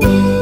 dây ca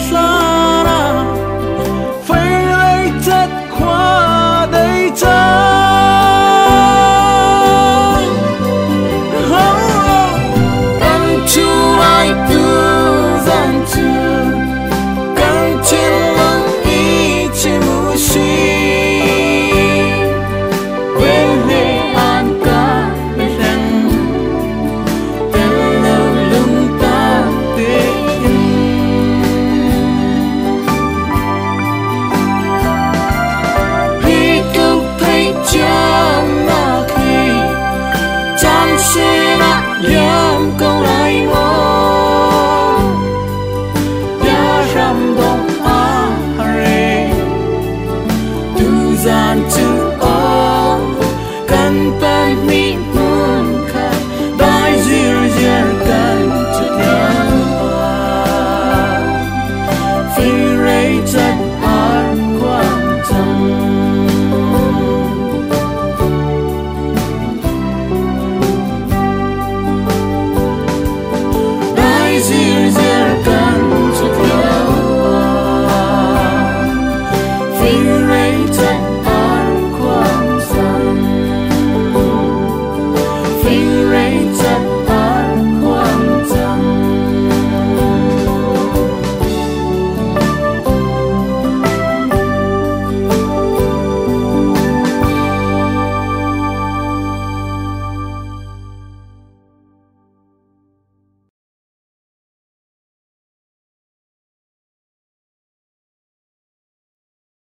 slow.